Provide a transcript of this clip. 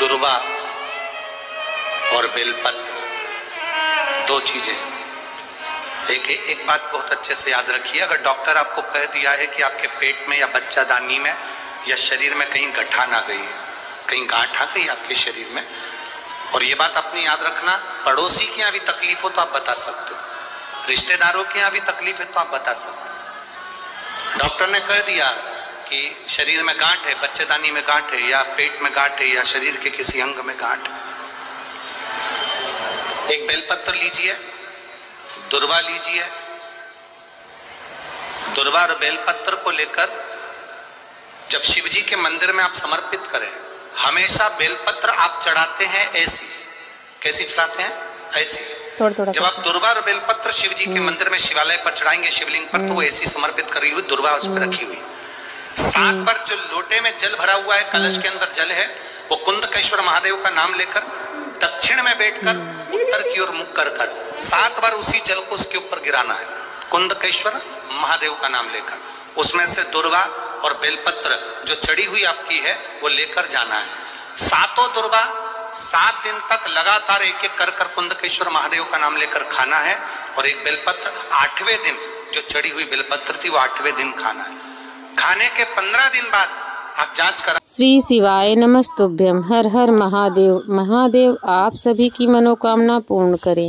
दुर्वा और बेलपत्र दो चीज़ें। देखिए, एक बात बहुत अच्छे से याद रखिए। अगर डॉक्टर आपको कह दिया है कि आपके पेट में या बच्चा दानी में या शरीर में कहीं गठान आ गई है, कहीं गांठ आ गई आपके शरीर में, और ये बात अपनी याद रखना, पड़ोसी के यहाँ भी तकलीफ़ हो तो आप बता सकते हो। रिश्तेदारों के यहाँ भी तकलीफ़ है तो आप बता सकते हो। डॉक्टर ने कह दिया कि शरीर में गांठ है बच्चेदानी में गांठ है या पेट में गांठ है या शरीर के किसी अंग में गांठ। एक बेलपत्र लीजिए दुर्वा लीजिए। दुर्वा और बेलपत्र को लेकर जब शिव जी के मंदिर में आप समर्पित करें हमेशा बेलपत्र आप चढ़ाते हैं ऐसी। कैसी चढ़ाते हैं? ऐसी। थोड़ा थोड़ा जब आप दुर्वा और बेलपत्र शिव जी के मंदिर में शिवालय पर चढ़ाएँगे शिवलिंग पर तो वो ऐसी समर्पित करी हुई दुर्वा उस पर रखी हुई। सात बार जो लोटे में जल भरा हुआ है कलश के अंदर जल है वो कुंदकेश्वर महादेव का नाम लेकर दक्षिण में बैठकर उत्तर की ओर मुख कर कर सात बार उसी जल को उसके ऊपर गिराना है। कुंदकेश्वर महादेव का नाम लेकर। उसमें से दुर्गा और बेलपत्र जो चढ़ी हुई आपकी है वो लेकर जाना है। सातों दुर्गा सात दिन तक लगातार एक एक कर कर कुंदकेश्वर महादेव का नाम लेकर खाना है और एक बेलपत्र आठवें दिन जो चढ़ी हुई बेलपत्र थी वो आठवें दिन खाना है। खाने के पंद्रह दिन बाद आप जाँच करा श्री शिवाय नमस्तुभ्यम हर हर महादेव। महादेव, आप सभी की मनोकामना पूर्ण करें।